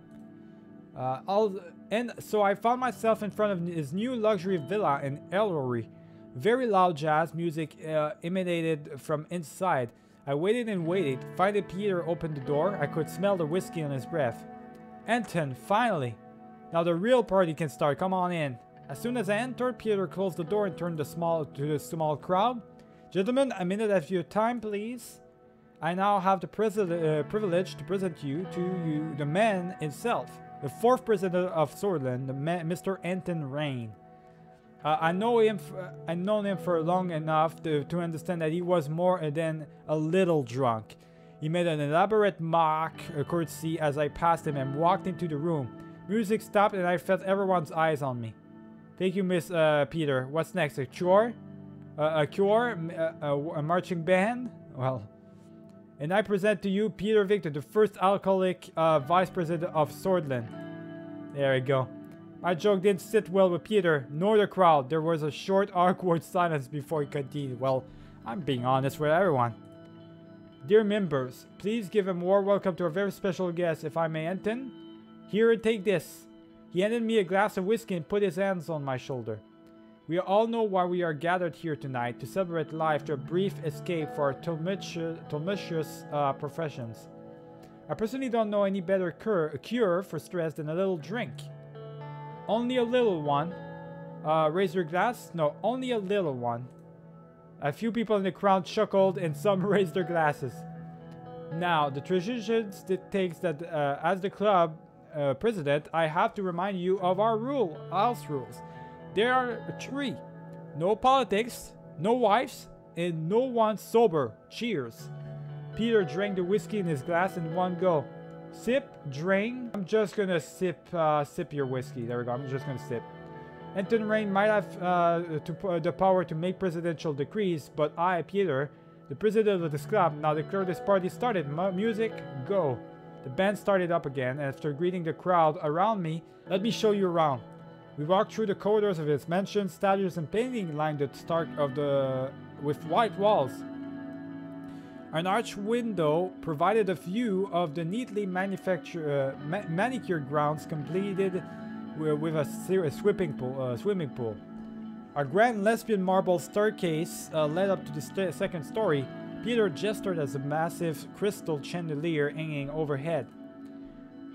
Uh, and so I found myself in front of his new luxury villa in Ellery. Very loud jazz music uh, emanated from inside. I waited and waited. Finally, Peter opened the door. I could smell the whiskey on his breath. Anton, finally! Now the real party can start. Come on in. As soon as I entered, Peter closed the door and turned the small to the small crowd. Gentlemen, a minute of your time, please. I now have the uh, privilege to present you to you the man himself, the fourth president of Sordland, Mr. Anton Rayne. Uh, I know him. I know him for long enough to, to understand that he was more than a little drunk. He made an elaborate mock courtesy as I passed him and walked into the room. Music stopped and I felt everyone's eyes on me. Thank you, Miss uh, Peter. What's next? A cure? Uh, a cure? A, a, a, marching band? Well. And I present to you Peter Victor, the first alcoholic uh, vice president of Sordland. There we go. My joke didn't sit well with Peter, nor the crowd. There was a short, awkward silence before he continued. Well, I'm being honest with everyone. Dear members, please give a warm welcome to our very special guest, if I may, Anton. Here, take this. He handed me a glass of whiskey and put his hands on my shoulder. We all know why we are gathered here tonight, to celebrate life to a brief escape for our tumultuous, tumultuous uh, professions. I personally don't know any better cure, cure for stress than a little drink. Only a little one. Uh, raise your glass? No, only a little one. A few people in the crowd chuckled and some raised their glasses. Now, the tradition takes that uh, as the club uh, president, I have to remind you of our rule, house rules. There are three. No politics, no wives, and no one sober. Cheers. Peter drank the whiskey in his glass in one go. Sip, drain. I'm just gonna sip, uh, sip your whiskey. There we go. I'm just gonna sip. Anton Rayne might have uh, to, uh, the power to make presidential decrees, but I, Peter, the president of this club, now declare this party started. M music, go. The band started up again, and after greeting the crowd around me, let me show you around. We walked through the corridors of his mansion, statues and paintings lined the start of the with white walls. An arch window provided a view of the neatly manufactured, uh, ma manicured grounds completed with a, swimming pool. Uh, swimming pool. A grand Lespian marble staircase uh, led up to the st second story. Peter gestured as a massive crystal chandelier hanging overhead.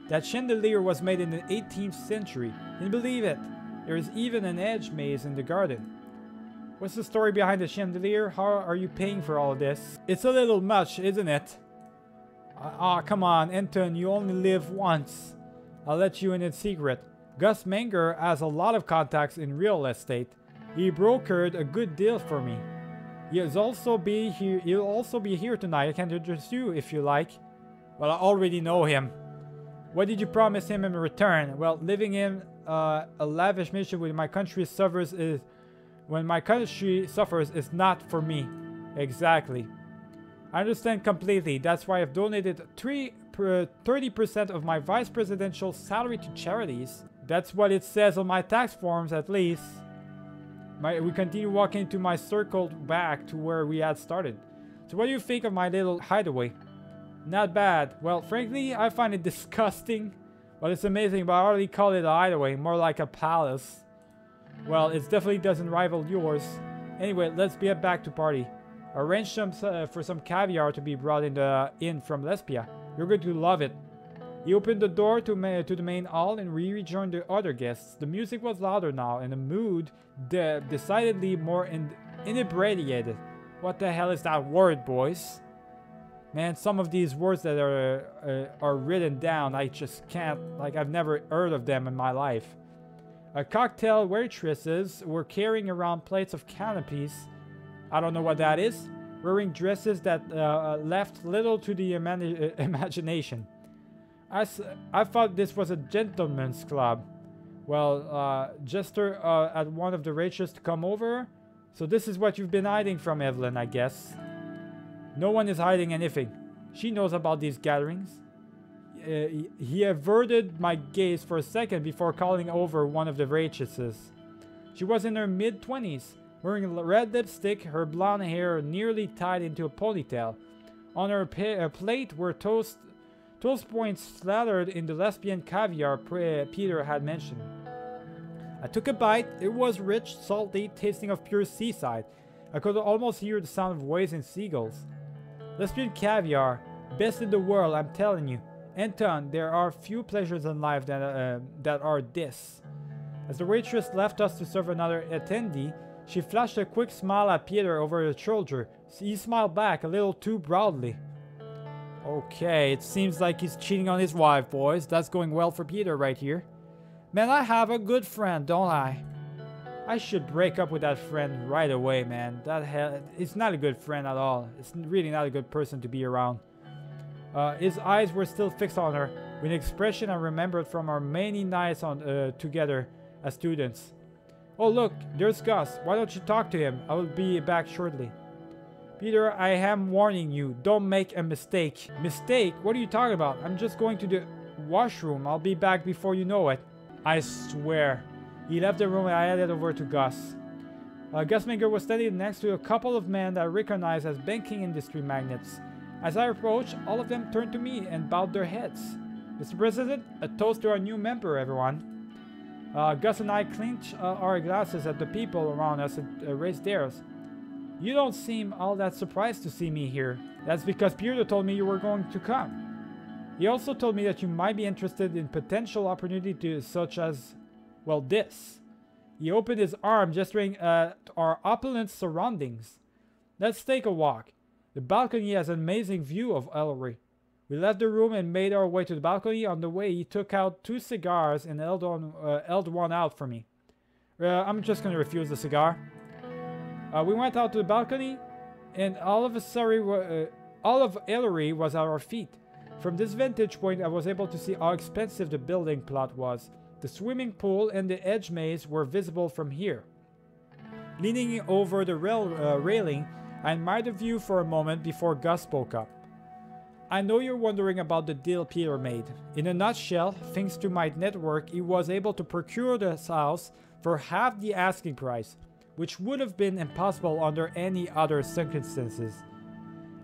That chandelier was made in the 18th century. Can you believe it? There is even an edge maze in the garden. What's the story behind the chandelier? How are you paying for all this? It's a little much, isn't it? Ah, oh, come on, Anton, you only live once. I'll let you in a secret. Gus Menger has a lot of contacts in real estate. He brokered a good deal for me. He'll also be here. He'll also be here tonight. I can introduce you if you like. Well, I already know him. What did you promise him in return? Well, living in uh, a lavish mission with my country's suffers is when my country suffers is not for me. Exactly. I understand completely. That's why I've donated 30% of my vice presidential salary to charities. That's what it says on my tax forms at least. My, we continue walking to my circled back to where we had started. So what do you think of my little hideaway? Not bad. Well, frankly, I find it disgusting. But it's amazing, but I already call it a hideaway, more like a palace. Well, it definitely doesn't rival yours. Anyway, let's get back to party. Arrange some, uh, for some caviar to be brought in, the, in from Lespia. You're going to love it. He opened the door to, to the main hall and we rejoined the other guests. The music was louder now and the mood de decidedly more in inebriated. What the hell is that word, boys? Man, some of these words that are uh, are written down, I just can't, like I've never heard of them in my life. Uh, cocktail waitresses were carrying around plates of canopies. I don't know what that is. Wearing dresses that uh, uh left little to the ima imagination. I, I thought this was a gentleman's club. Well, uh, Jester uh, at one of the waitresses to come over. So this is what you've been hiding from Evelyn, I guess. No one is hiding anything. She knows about these gatherings. Uh, he averted my gaze for a second before calling over one of the waitresses. She was in her mid-twenties, wearing a red lipstick, her blonde hair nearly tied into a ponytail. On her uh, plate were toast, toast points slathered in the Lespian caviar Peter had mentioned. I took a bite. It was rich, salty, tasting of pure seaside. I could almost hear the sound of waves and seagulls. Lespian caviar, best in the world, I'm telling you. Anton, there are few pleasures in life that, uh, that are this. As the waitress left us to serve another attendee, she flashed a quick smile at Peter over her shoulder. He smiled back a little too broadly. Okay, it seems like he's cheating on his wife, boys. That's going well for Peter right here. Man, I have a good friend, don't I? I should break up with that friend right away, man. That hell, it's not a good friend at all. It's really not a good person to be around. Uh, his eyes were still fixed on her, with an expression I remembered from our many nights on uh, together as students. Oh look, there's Gus. Why don't you talk to him? I will be back shortly. Peter, I am warning you. Don't make a mistake. Mistake? What are you talking about? I'm just going to the washroom. I'll be back before you know it. I swear. He left the room and I headed over to Gus. Uh, Gus Menger was standing next to a couple of men that I recognized as banking industry magnates. As I approached, all of them turned to me and bowed their heads. Mr. President, a toast to our new member, everyone. Uh, Gus and I clinch uh, our glasses at the people around us and uh, raise theirs. You don't seem all that surprised to see me here. That's because Peter told me you were going to come. He also told me that you might be interested in potential opportunities such as, well, this. He opened his arm, gesturing at our opulent surroundings. Let's take a walk. The balcony has an amazing view of Ellery. We left the room and made our way to the balcony. On the way, he took out two cigars and held, on, uh, held one out for me. Uh, I'm just going to refuse the cigar. Uh, we went out to the balcony, and all of a sudden, uh, all of Ellery was at our feet. From this vantage point, I was able to see how expensive the building plot was. The swimming pool and the edge maze were visible from here. Leaning over the rail, uh, railing, I admired the view for a moment before Gus spoke up. I know you're wondering about the deal Peter made. In a nutshell, thanks to my network, he was able to procure this house for half the asking price, which would have been impossible under any other circumstances.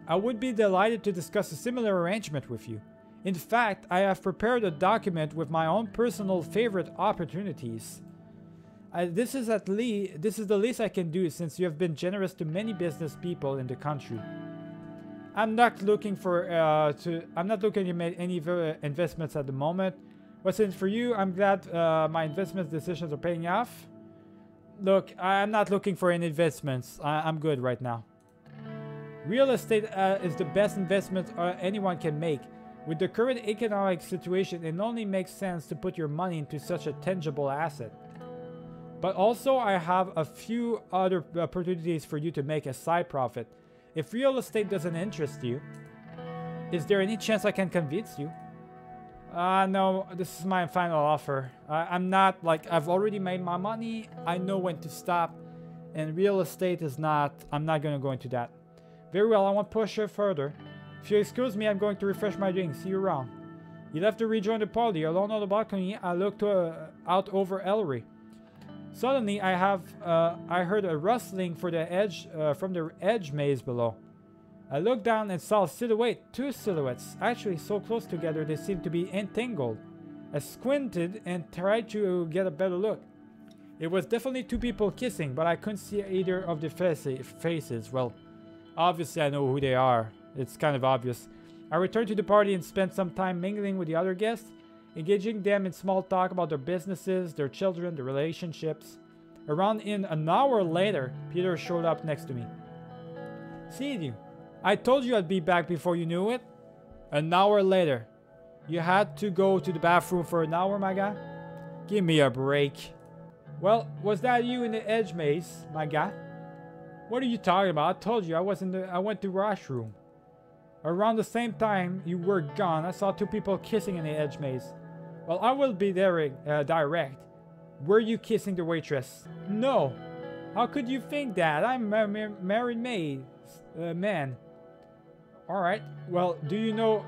I would be delighted to discuss a similar arrangement with you. In fact, I have prepared a document with my own personal favorite opportunities. Uh, this is at least this is the least I can do since you have been generous to many business people in the country. I'm not looking for uh, to. I'm not looking to make any investments at the moment. But since for you, I'm glad uh, my investment decisions are paying off. Look, I'm not looking for any investments. I am good right now. Real estate uh, is the best investment uh, anyone can make. With the current economic situation, it only makes sense to put your money into such a tangible asset. But also, I have a few other opportunities for you to make a side profit. If real estate doesn't interest you, is there any chance I can convince you? Uh, no, this is my final offer. I'm not, like, I've already made my money. I know when to stop. And real estate is not, I'm not going to go into that. Very well, I won't push it further. If you excuse me, I'm going to refresh my drink. See you around. He left to rejoin the party. Alone on the balcony, I looked uh, out over Ellery. Suddenly, I have uh, I heard a rustling for the edge uh, from the edge maze below. I looked down and saw a silhouette, two silhouettes, actually so close together they seemed to be entangled. I squinted and tried to get a better look. It was definitely two people kissing, but I couldn't see either of the faces. Well, obviously I know who they are. It's kind of obvious. I returned to the party and spent some time mingling with the other guests engaging them in small talk about their businesses, their children, their relationships. Around in an hour later, Peter showed up next to me. See you. I told you I'd be back before you knew it. An hour later. You had to go to the bathroom for an hour, my guy? Give me a break. Well, was that you in the edge maze, my guy? What are you talking about? I told you I was in the I went to washroom. Around the same time you were gone, I saw two people kissing in the edge maze. Well, I will be there, uh, direct. Were you kissing the waitress? No. How could you think that? I'm a married maid, uh, man. Alright, well, do you know...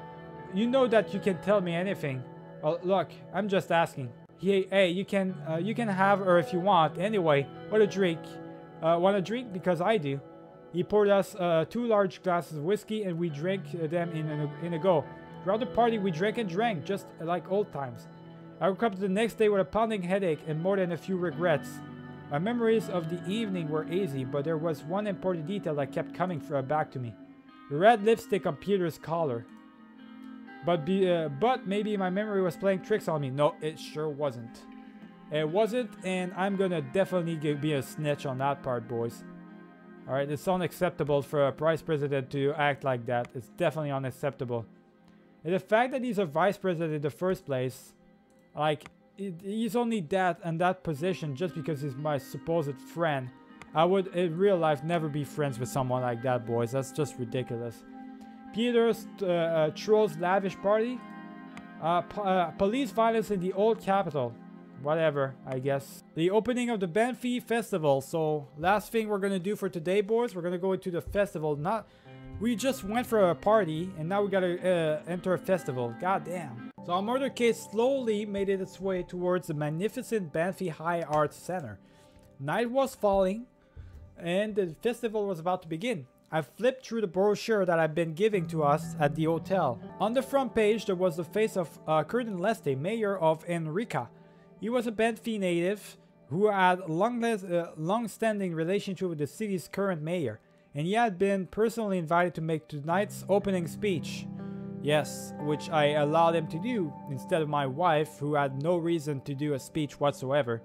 You know that you can tell me anything. Well, look, I'm just asking. Hey, hey, you can, uh, you can have her if you want. Anyway, what a drink. Uh, want a drink? Because I do. He poured us uh, two large glasses of whiskey and we drank them in a, in a go. Throughout the party, we drank and drank, just like old times. I woke up the next day with a pounding headache and more than a few regrets. My memories of the evening were easy, but there was one important detail that kept coming back to me. Red lipstick on Peter's collar. But, be, uh, but maybe my memory was playing tricks on me. No, it sure wasn't. It wasn't, and I'm gonna definitely be a snitch on that part, boys. Alright, it's unacceptable for a vice president to act like that. It's definitely unacceptable. And the fact that he's a vice president in the first place, like, he's only that and that position just because he's my supposed friend. I would, in real life, never be friends with someone like that, boys. That's just ridiculous. Peter's uh, uh, Trolls Lavish Party. Uh, uh, police violence in the old capital. Whatever, I guess. The opening of the Benfey Festival. So, last thing we're gonna do for today, boys. We're gonna go into the festival. Not we just went for a party and now we gotta uh, enter a festival. God damn. So our motorcade slowly made its way towards the magnificent Benfey High Arts Center. Night was falling and the festival was about to begin. I flipped through the brochure that had been giving to us at the hotel. On the front page there was the face of uh, Curtin Leste, mayor of Enrica. He was a Benfey native who had long uh, long-standing relationship with the city's current mayor, and he had been personally invited to make tonight's opening speech. Yes, which I allowed him to do instead of my wife, who had no reason to do a speech whatsoever.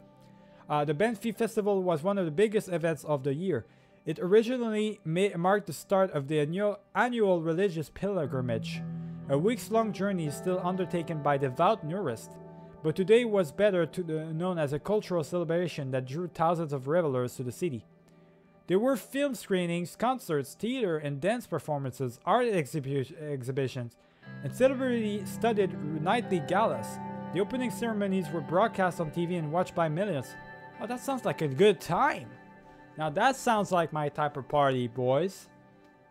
Uh, the Benfey Festival was one of the biggest events of the year. It originally marked the start of the annual, annual religious pilgrimage, a weeks-long journey still undertaken by devout Nurists. But today was better to the, known as a cultural celebration that drew thousands of revelers to the city. There were film screenings, concerts, theater and dance performances, art exhibi exhibitions, and celebrity-studded nightly galas. The opening ceremonies were broadcast on TV and watched by millions. Oh, that sounds like a good time. Now that sounds like my type of party, boys.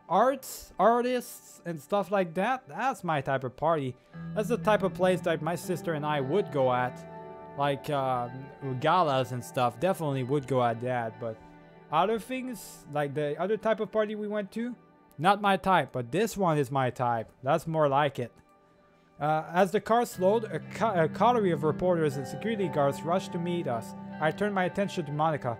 Arts, artists, and stuff like that, that's my type of party. That's the type of place that my sister and I would go at. Like, uh, galas and stuff, definitely would go at that, but... Other things, like the other type of party we went to, not my type, but this one is my type. That's more like it. Uh, as the car slowed, a, a coterie of reporters and security guards rushed to meet us. I turned my attention to Monica.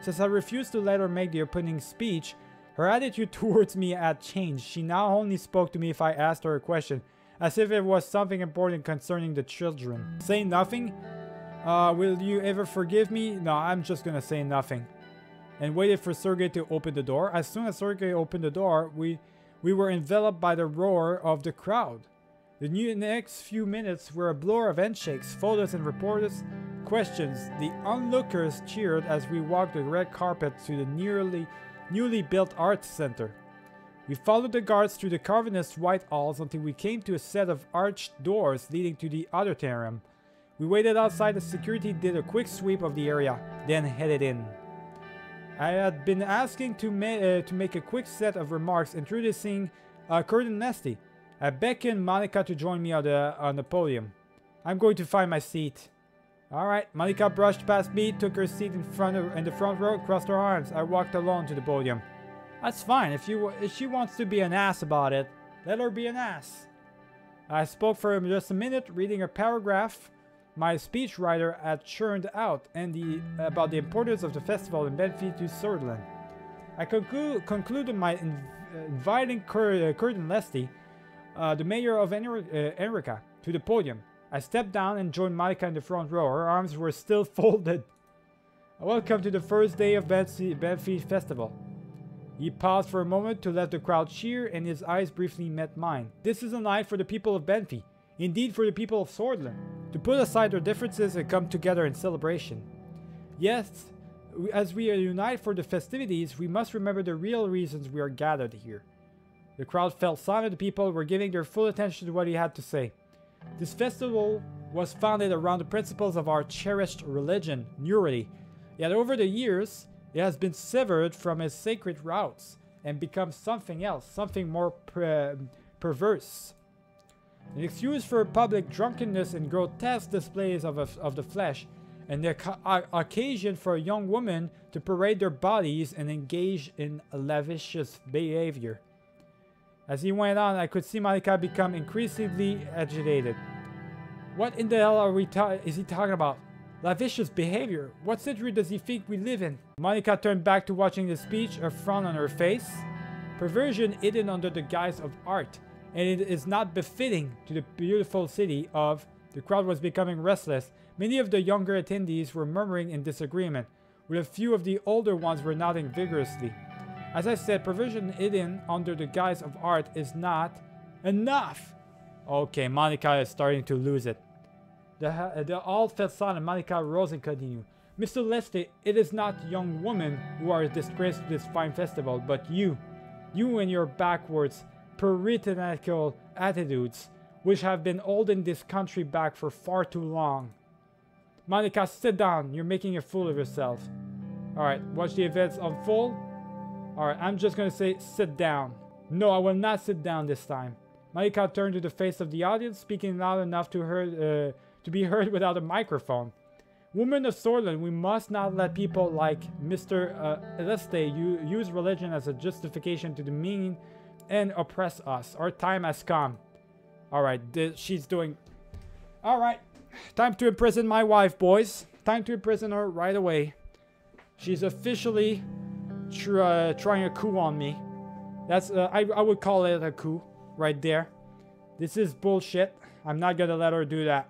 Since I refused to let her make the opening speech, her attitude towards me had changed. She now only spoke to me if I asked her a question, as if it was something important concerning the children. Say nothing? Uh, will you ever forgive me? No, I'm just gonna say nothing and waited for Sergei to open the door. As soon as Sergei opened the door, we, we were enveloped by the roar of the crowd. The next few minutes were a blur of handshakes, photos, and reporters' questions. The onlookers cheered as we walked the red carpet to the nearly, newly built arts center. We followed the guards through the carved white halls until we came to a set of arched doors leading to the auditorium. We waited outside as security did a quick sweep of the area, then headed in. I had been asking to, ma uh, to make a quick set of remarks introducing uh, Curtin Nesty. I beckoned Monica to join me on the, on the podium. I'm going to find my seat. Alright, Monica brushed past me, took her seat in front of, in the front row, crossed her arms. I walked alone to the podium. That's fine, if, you, if she wants to be an ass about it, let her be an ass. I spoke for just a minute, reading a paragraph my speechwriter had churned out and the, about the importance of the festival in Benfey to Sordland. I conclu concluded my inv inviting Cur uh, Curtin uh, the mayor of Enri uh, Enrica, to the podium. I stepped down and joined Monica in the front row. Her arms were still folded. Welcome to the first day of Benfey Festival. He paused for a moment to let the crowd cheer and his eyes briefly met mine. This is a night for the people of Benfey, indeed for the people of Sordland, to put aside their differences and come together in celebration. Yes, as we are unite for the festivities, we must remember the real reasons we are gathered here. The crowd fell silent, the people were giving their full attention to what he had to say. This festival was founded around the principles of our cherished religion, Nurity. Yet over the years, it has been severed from its sacred routes and become something else, something more per perverse. An excuse for public drunkenness and grotesque displays of, a, of the flesh, and the occasion for a young woman to parade their bodies and engage in lavish behavior. As he went on, I could see Malika become increasingly agitated. What in the hell are we is he talking about? Lavish behavior? What century does he think we live in? Monica turned back to watching the speech, a frown on her face. Perversion hidden under the guise of art and it is not befitting to the beautiful city of... The crowd was becoming restless. Many of the younger attendees were murmuring in disagreement, with a few of the older ones were nodding vigorously. As I said, provision hidden under the guise of art is not enough. Okay, Monica is starting to lose it. The, the all fell silent. Monica rose and continued. Mr. Leslie, it is not young women who are disgraced to this fine festival, but you. You and your backwards, puritanical attitudes which have been holding this country back for far too long. Monica, sit down. You're making a fool of yourself. Alright, watch the events unfold. Alright, I'm just gonna say sit down. No, I will not sit down this time. Monica turned to the face of the audience, speaking loud enough to, her, uh, to be heard without a microphone. Women of Sordland, we must not let people like Mr. Uh, Eleste use religion as a justification to demean and oppress us. Our time has come. Alright, she's doing... Alright. time to imprison my wife, boys. Time to imprison her right away. She's officially uh, trying a coup on me. That's, uh, I, I would call it a coup right there. This is bullshit. I'm not gonna let her do that.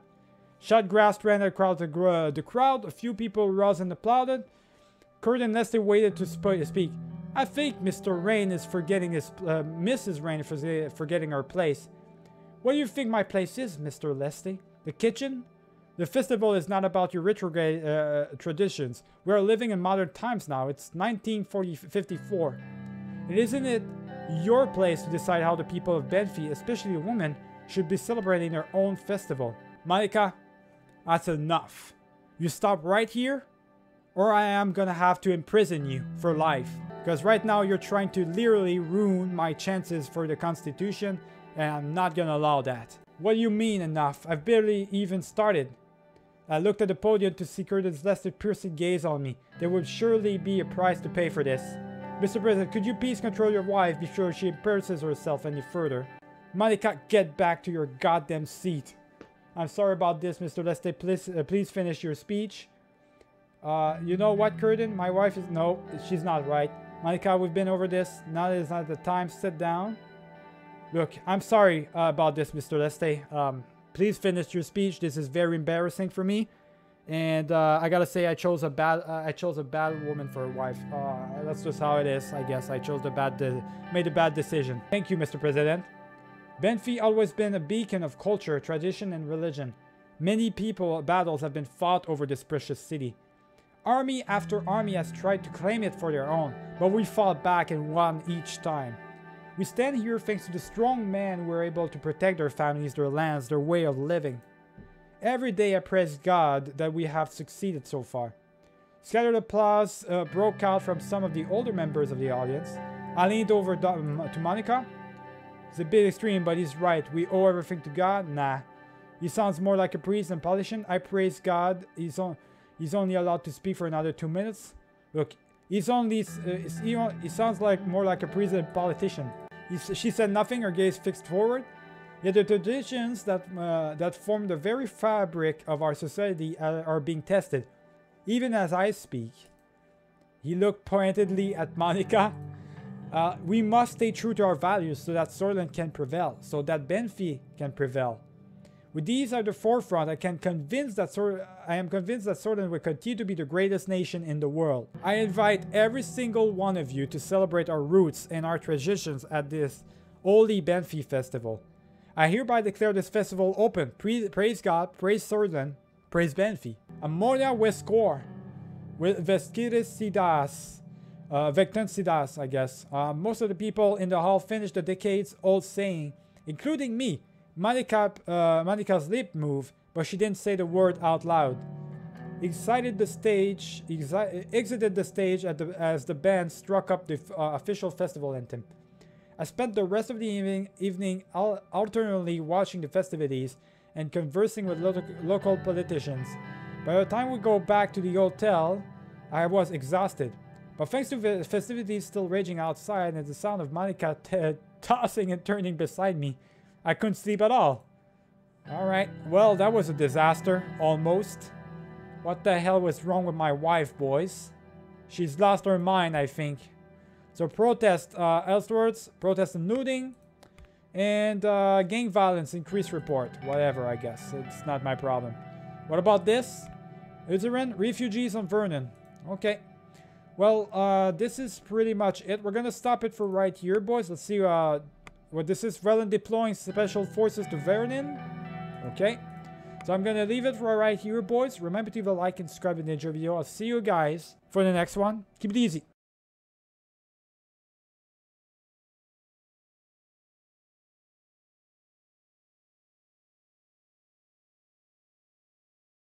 Shot grass ran across the, uh, the crowd. A few people rose and applauded. Kurt and Leslie waited to sp speak. I think Mr. Rayne is forgetting his, uh, Mrs. Rayne is forgetting her place. What do you think my place is, Mr. Leslie? The kitchen? The festival is not about your retrograde uh, traditions. We are living in modern times now. It's 1954. And isn't it your place to decide how the people of Benfey, especially women, should be celebrating their own festival. Monica, that's enough. You stop right here, or I am gonna have to imprison you for life. Because right now you're trying to literally ruin my chances for the Constitution, and I'm not gonna allow that. What do you mean enough? I've barely even started. I looked at the podium to see Curtis Lester piercing gaze on me. There would surely be a price to pay for this. Mr. President, could you please control your wife before she embarrasses herself any further? Monica, get back to your goddamn seat. I'm sorry about this, Mr. Lester. Please, uh, please finish your speech. Uh, you know what, Curtin? My wife is... No, she's not right. Monica, we've been over this. Now is not the time. Sit down. Look, I'm sorry uh, about this, Mr. Leste. Um, please finish your speech. This is very embarrassing for me. And uh, I gotta say, I chose a bad, uh, I chose a bad woman for a wife. Uh, that's just how it is, I guess. I chose the bad, made a bad decision. Thank you, Mr. President. Benfey always been a beacon of culture, tradition, and religion. Many people battles have been fought over this precious city. Army after army has tried to claim it for their own, but we fought back and won each time. We stand here thanks to the strong men who were able to protect their families, their lands, their way of living. Every day I praise God that we have succeeded so far. Scattered applause uh, broke out from some of the older members of the audience. I leaned over to Monica it's a bit extreme, but he's right. We owe everything to God? Nah. He sounds more like a priest than politician. I praise God. He's on. He's only allowed to speak for another two minutes. Look, he's only. Uh, he, he sounds like more like a prison politician. He's, she said nothing. Her gaze fixed forward. Yet the traditions that uh, that form the very fabric of our society are being tested, even as I speak. He looked pointedly at Monica. Uh, we must stay true to our values so that Sordland can prevail, so that Benfey can prevail. With these at the forefront, I can convince that I am convinced that Sordland will continue to be the greatest nation in the world. I invite every single one of you to celebrate our roots and our traditions at this Holy Benfey Festival. I hereby declare this festival open. Pre praise God, praise Sordland, praise Benfey. Amoria Westcore, with Vestiris Sidas, uh, Sidas, I guess. Uh, most of the people in the hall finished the decades-old saying, including me. Monica, uh, Monica's lip moved, but she didn't say the word out loud. Exited the stage, exi exited the stage the, as the band struck up the uh, official festival anthem. I spent the rest of the evening, evening al alternately watching the festivities and conversing with lo local politicians. By the time we go back to the hotel, I was exhausted. But thanks to the festivities still raging outside and the sound of Monica tossing and turning beside me, I couldn't sleep at all. Alright, well that was a disaster, almost. What the hell was wrong with my wife, boys? She's lost her mind, I think. So protest uh, elsewhere, protest and looting, and uh, gang violence increase report. Whatever, I guess. It's not my problem. What about this? Uzerin, refugees on Vernon. Okay. Well, uh, this is pretty much it. We're gonna stop it for right here, boys. Let's see uh, what this is. Relin deploying special forces to Vernon. Okay. So I'm gonna leave it for right here, boys. Remember to leave a like and subscribe in the video. I'll see you guys for the next one. Keep it easy.